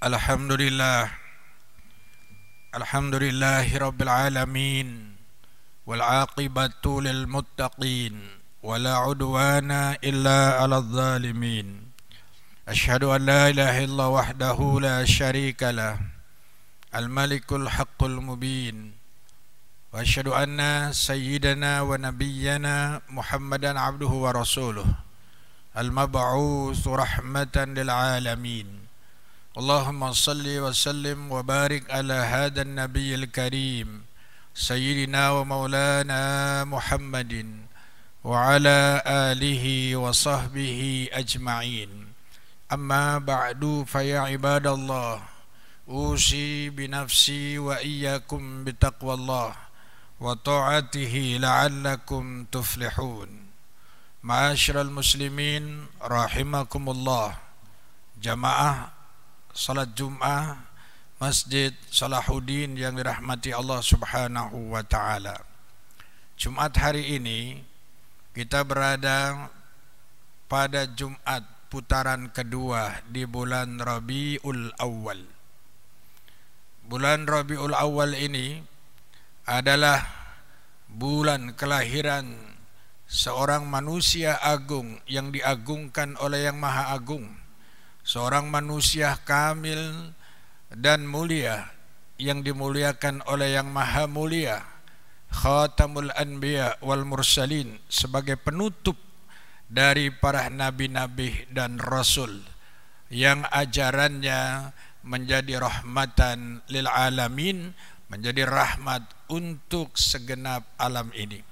الحمد لله الحمد لله رب العالمين والعاقبة للمتقين ولا عدوان إلا على الظالمين أشهد أن لا إله إلا وحده لا شريك له الملك الحق المبين وأشهد أن سيدنا ونبينا محمدا عبده ورسوله المبعوث رحمة للعالمين اللهم صل وسلم وبارك على هذا النبي الكريم سيدنا ومولانا محمد وعلى آله وصحبه أجمعين أما بعد فيا عباد الله أوصي بنفسي وإياكم بتقوى الله وطاعته لعلكم تفلحون معاشر المسلمين رحمكم الله جماعة salat Jum'ah Masjid Salahuddin yang dirahmati Allah Subhanahu wa taala. Jumat hari ini kita berada pada Jumat putaran kedua di bulan Rabiul Awal. Bulan Rabiul Awal ini adalah bulan kelahiran seorang manusia agung yang diagungkan oleh Yang Maha Agung. Seorang manusia kamil dan mulia yang dimuliakan oleh Yang Maha Mulia. Khatamul Anbiya wal Mursalin sebagai penutup dari para nabi-nabi dan rasul yang ajarannya menjadi rahmatan lil alamin menjadi rahmat untuk segenap alam ini.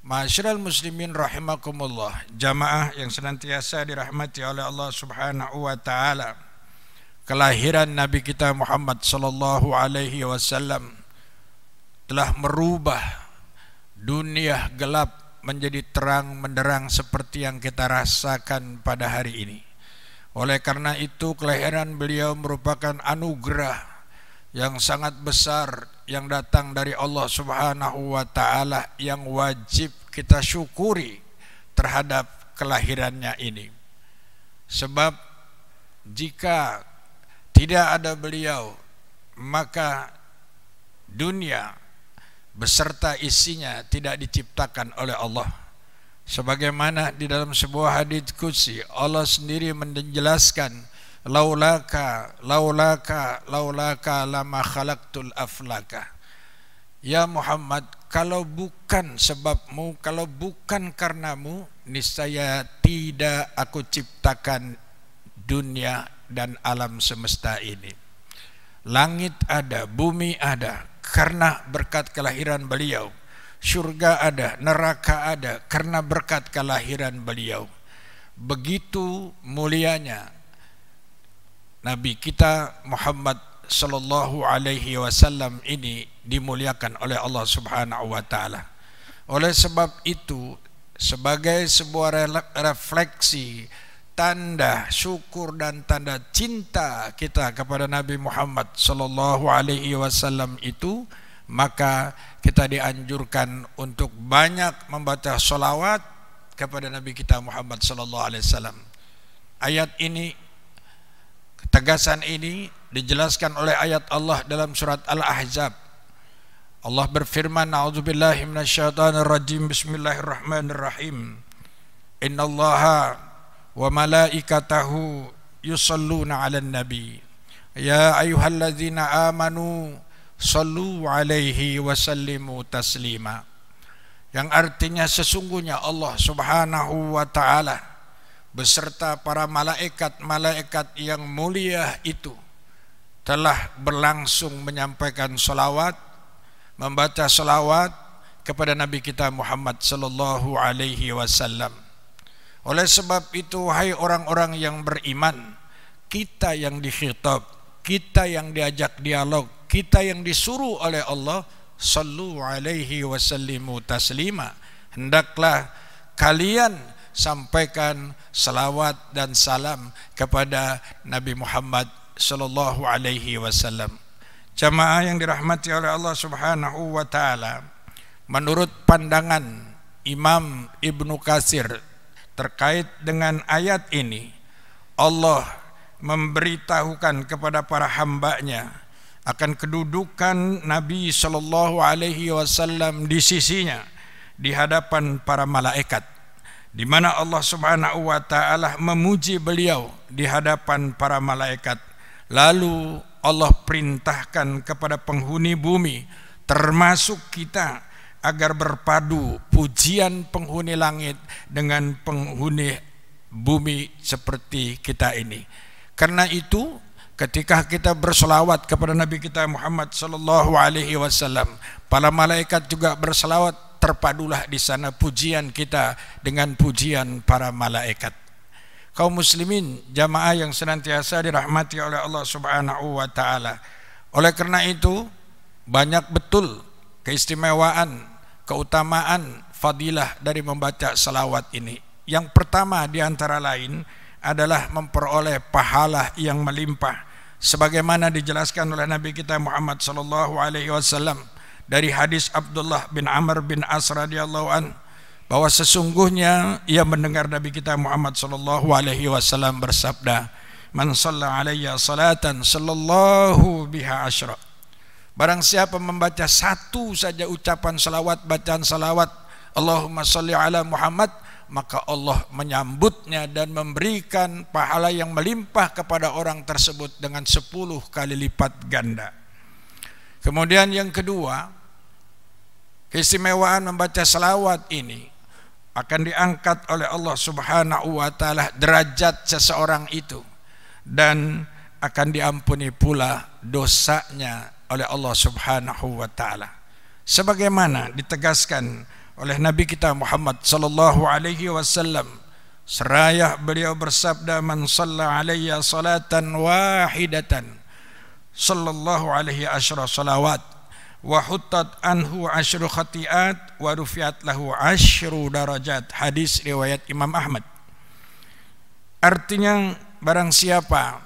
Masyarul muslimin rahimakumullah, jamaah yang senantiasa dirahmati oleh Allah Subhanahu wa taala. Kelahiran Nabi kita Muhammad sallallahu alaihi wasallam telah merubah dunia gelap menjadi terang menderang seperti yang kita rasakan pada hari ini. Oleh karena itu kelahiran beliau merupakan anugerah yang sangat besar yang datang dari Allah Subhanahu wa taala yang wajib kita syukuri terhadap kelahirannya ini. Sebab jika tidak ada beliau maka dunia beserta isinya tidak diciptakan oleh Allah. Sebagaimana di dalam sebuah hadis qudsi Allah sendiri menjelaskan laulaka laulaka laulaka lama khalaqtul aflaka. Ya Muhammad, kalau bukan sebabmu, kalau bukan karenamu, niscaya tidak aku ciptakan dunia dan alam semesta ini. Langit ada, bumi ada, karena berkat kelahiran beliau. Surga ada, neraka ada karena berkat kelahiran beliau. Begitu mulianya Nabi kita Muhammad sallallahu alaihi wasallam ini dimuliakan oleh Allah Subhanahu wa taala. Oleh sebab itu sebagai sebuah refleksi tanda syukur dan tanda cinta kita kepada Nabi Muhammad sallallahu alaihi wasallam itu maka kita dianjurkan untuk banyak membaca solawat kepada Nabi kita Muhammad sallallahu alaihi wasallam. Ayat ini ketegasan ini dijelaskan oleh ayat Allah dalam surat Al-Ahzab. Allah berfirman, "A'udzubillahi minasyaitonir rajim. Bismillahirrahmanirrahim. Innallaha wa malaikatahu yusalluna 'alan nabi. Ya ayyuhalladzina amanu sallu alaihi wasallimu taslima yang artinya sesungguhnya Allah subhanahu wa ta'ala beserta para malaikat-malaikat yang mulia itu telah berlangsung menyampaikan salawat membaca salawat kepada Nabi kita Muhammad sallallahu alaihi wasallam. Oleh sebab itu hai orang-orang yang beriman kita yang dikhitab kita yang diajak dialog kita yang disuruh oleh Allah sallu alaihi wasallimu taslima hendaklah kalian sampaikan salawat dan salam kepada Nabi Muhammad sallallahu alaihi wasallam. Jamaah yang dirahmati oleh Allah Subhanahu wa taala menurut pandangan Imam Ibnu Kasir terkait dengan ayat ini Allah memberitahukan kepada para hambanya akan kedudukan Nabi Shallallahu Alaihi Wasallam di sisinya di hadapan para malaikat di mana Allah Subhanahu wa taala memuji beliau di hadapan para malaikat. Lalu Allah perintahkan kepada penghuni bumi termasuk kita agar berpadu pujian penghuni langit dengan penghuni bumi seperti kita ini. Karena itu ketika kita berselawat kepada Nabi kita Muhammad sallallahu alaihi wasallam, para malaikat juga berselawat terpadulah di sana pujian kita dengan pujian para malaikat. Kaum muslimin jamaah yang senantiasa dirahmati oleh Allah Subhanahu wa taala. Oleh karena itu banyak betul keistimewaan, keutamaan, fadilah dari membaca salawat ini. Yang pertama di antara lain adalah memperoleh pahala yang melimpah sebagaimana dijelaskan oleh Nabi kita Muhammad sallallahu alaihi wasallam dari hadis Abdullah bin Amr bin As radhiyallahu an bahwa sesungguhnya ia mendengar Nabi kita Muhammad sallallahu alaihi wasallam bersabda man shalla salatan sallallahu biha asyra. Barang siapa membaca satu saja ucapan salawat bacaan salawat Allahumma salli ala Muhammad maka Allah menyambutnya dan memberikan pahala yang melimpah kepada orang tersebut dengan sepuluh kali lipat ganda. Kemudian yang kedua, keistimewaan membaca selawat ini akan diangkat oleh Allah Subhanahu wa taala derajat seseorang itu dan akan diampuni pula dosanya oleh Allah Subhanahu wa taala. Sebagaimana ditegaskan oleh Nabi kita Muhammad sallallahu alaihi wasallam. Seraya beliau bersabda man shalla alayya salatan wahidatan sallallahu alaihi asyra salawat wa huttat anhu asyru khati'at wa rufiat lahu asyru darajat. Hadis riwayat Imam Ahmad. Artinya barang siapa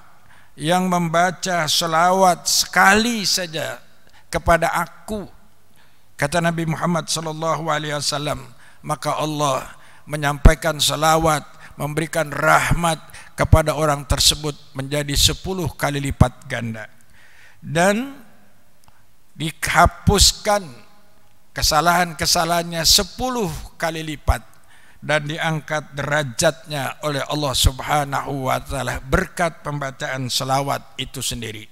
yang membaca selawat sekali saja kepada aku Kata Nabi Muhammad sallallahu alaihi wasallam, maka Allah menyampaikan salawat, memberikan rahmat kepada orang tersebut menjadi sepuluh kali lipat ganda. Dan dihapuskan kesalahan-kesalahannya sepuluh kali lipat dan diangkat derajatnya oleh Allah Subhanahu wa taala berkat pembacaan selawat itu sendiri.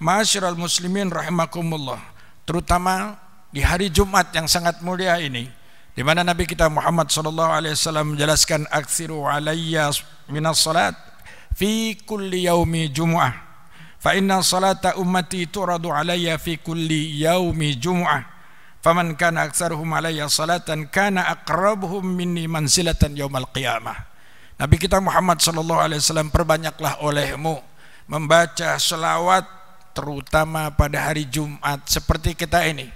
Masyarul muslimin rahimakumullah, terutama di hari Jumat yang sangat mulia ini di mana Nabi kita Muhammad sallallahu alaihi wasallam menjelaskan aksiru alayya minas salat fi kulli yaumi jumu'ah fa inna salata ummati turadu alayya fi kulli yaumi jumu'ah faman kana aktsaruhum alayya salatan kana aqrabuhum minni manzilatan yaumal qiyamah. Nabi kita Muhammad sallallahu alaihi wasallam perbanyaklah olehmu membaca selawat terutama pada hari Jumat seperti kita ini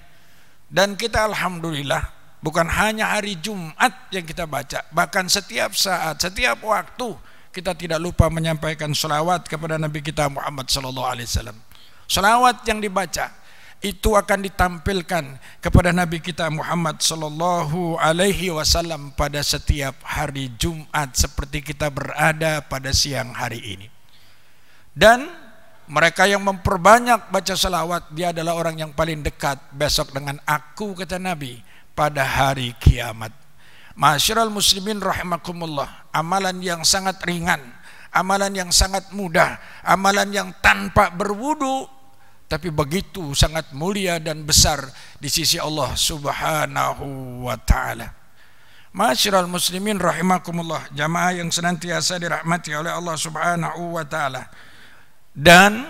dan kita alhamdulillah bukan hanya hari Jumat yang kita baca, bahkan setiap saat, setiap waktu kita tidak lupa menyampaikan selawat kepada Nabi kita Muhammad sallallahu alaihi wasallam. Selawat yang dibaca itu akan ditampilkan kepada Nabi kita Muhammad sallallahu alaihi wasallam pada setiap hari Jumat seperti kita berada pada siang hari ini. Dan mereka yang memperbanyak baca salawat dia adalah orang yang paling dekat besok dengan aku kata Nabi pada hari kiamat. Masyiral muslimin rahimakumullah, amalan yang sangat ringan, amalan yang sangat mudah, amalan yang tanpa berwudu tapi begitu sangat mulia dan besar di sisi Allah Subhanahu wa taala. Masyiral muslimin rahimakumullah, jamaah yang senantiasa dirahmati oleh Allah Subhanahu wa taala. Dan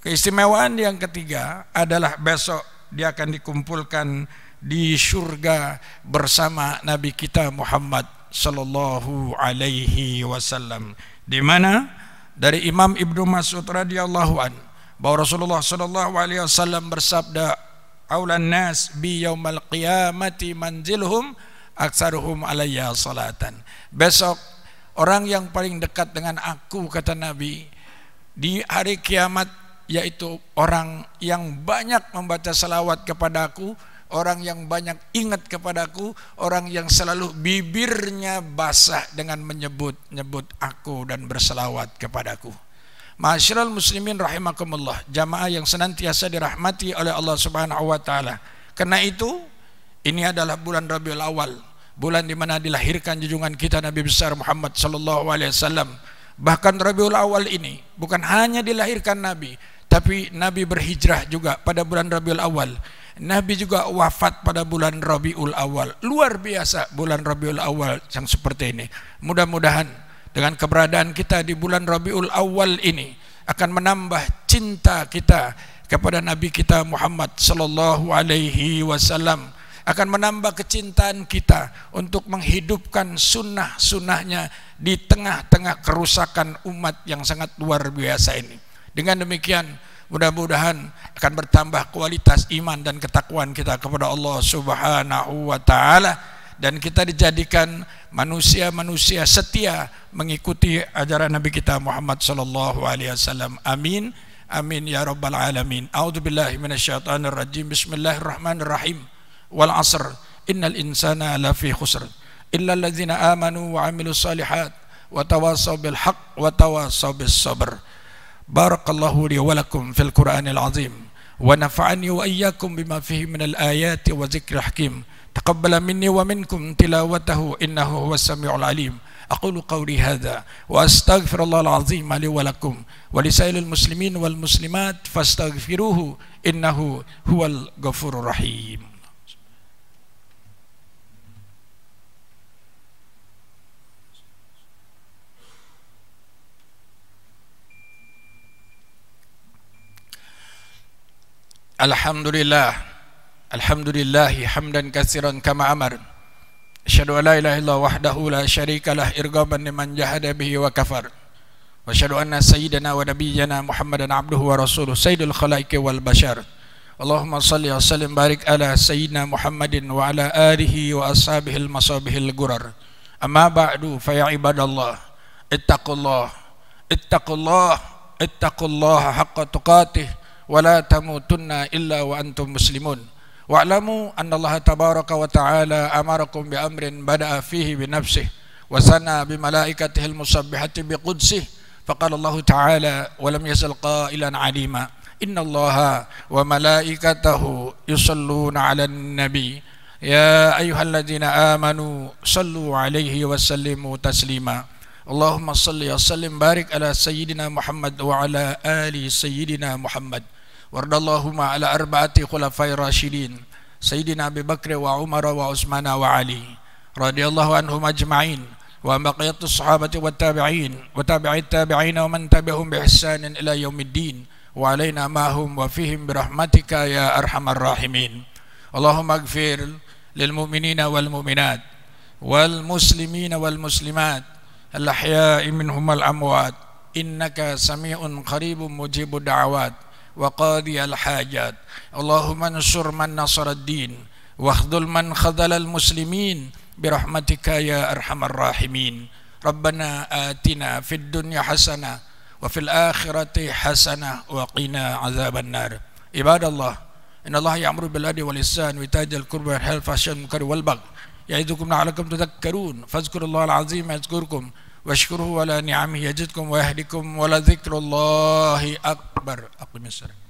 keistimewaan yang ketiga adalah besok dia akan dikumpulkan di surga bersama Nabi kita Muhammad sallallahu alaihi wasallam. Di mana? Dari Imam Ibnu Mas'ud radhiyallahu an bahwa Rasulullah sallallahu alaihi wasallam bersabda aulan nas bi yaumal qiyamati manzilhum aksaruhum alayya salatan. Besok orang yang paling dekat dengan aku kata Nabi di hari kiamat yaitu orang yang banyak membaca salawat kepada aku orang yang banyak ingat kepadaku, orang yang selalu bibirnya basah dengan menyebut-nyebut aku dan berselawat kepadaku. Masyiral muslimin rahimakumullah, jamaah yang senantiasa dirahmati oleh Allah Subhanahu wa taala. Karena itu ini adalah bulan Rabiul Awal, bulan di mana dilahirkan junjungan kita Nabi besar Muhammad sallallahu alaihi wasallam. Bahkan Rabiul Awal ini bukan hanya dilahirkan Nabi, tapi Nabi berhijrah juga pada bulan Rabiul Awal Nabi juga wafat pada bulan Rabiul Awal. Luar biasa bulan Rabiul Awal yang seperti ini. Mudah-mudahan dengan keberadaan kita di bulan Rabiul Awal ini akan menambah cinta kita kepada Nabi kita Muhammad sallallahu alaihi wasallam akan menambah kecintaan kita untuk menghidupkan sunnah-sunnahnya di tengah-tengah kerusakan umat yang sangat luar biasa ini. Dengan demikian, Mudah-mudahan akan bertambah kualitas iman dan ketakwaan kita kepada Allah Subhanahu wa taala dan kita dijadikan manusia-manusia setia mengikuti ajaran Nabi kita Muhammad sallallahu alaihi wasallam. Amin. Amin ya rabbal alamin. A'udzubillahi minasyaitonir rajim. Bismillahirrahmanirrahim. Illa alladzina amanu wa 'amilus solihat wa tawassaw bil haqq wa tawassaw bis sabr. بارك الله لي ولكم في القرآن العظيم. ونفعني وإياكم بما فيه من الآيات وذكر الحكيم. تقبل مني ومنكم تلاوته إنه هو السميع العليم. أقول قولي هذا وأستغفر الله العظيم لي ولكم ولسائر المسلمين والمسلمات فاستغفروه إنه هو الغفور الرحيم. الحمد لله الحمد لله حمدا كثيرا كما أمر أشهد أن لا إله إلا وحده لا شريك له إرغابا لمن جهد به وكفر وأشهد أن سيدنا ونبينا محمدا عبده ورسوله سيد الخلائق والبشر اللهم صل وسلم بارك على سيدنا محمد وعلى آله وأصحابه المصابه الغرر أما بعد فيا عباد الله اتقوا الله اتقوا الله اتقوا الله حق تقاته ولا تموتن إلا وأنتم مسلمون. واعلموا أن الله تبارك وتعالى أمركم بأمر بدأ فيه بنفسه وثنى بملائكته المسبحة بقدسه فقال الله تعالى ولم يزل قائلا عليما إن الله وملائكته يصلون على النبي. يا أيها الذين آمنوا صلوا عليه وسلموا تسليما. اللهم صل وسلم بارك على سيدنا محمد وعلى آل سيدنا محمد. وارض اللهم على أربعة خلفاء راشدين سيدنا أبي بكر وعمر وعثمان وعلي رضي الله عنهم أجمعين وعن بقية الصحابة والتابعين وتابع التابعين ومن تبعهم بإحسان إلى يوم الدين وعلينا معهم وفيهم برحمتك يا أرحم الراحمين. اللهم اغفر للمؤمنين والمؤمنات والمسلمين والمسلمات الأحياء منهم الأموات إنك سميع قريب مجيب الدعوات. وقاضي الحاجات. اللهم انصر من نصر الدين واخذل من خذل المسلمين برحمتك يا أرحم الراحمين. ربنا آتنا في الدنيا حسنة وفي الآخرة حسنة وقنا عذاب النار. عباد الله إن الله يأمر بالعدل والإحسان وإيتاء ذي القربى الفحشاء والمنكر والبغي يعظكم لعلكم تذكرون. فاذكروا الله العظيم يذكركم. واشكره على نعمه يجدكم ويهدكم ولذكر الله أكبر. أقم الصلاة.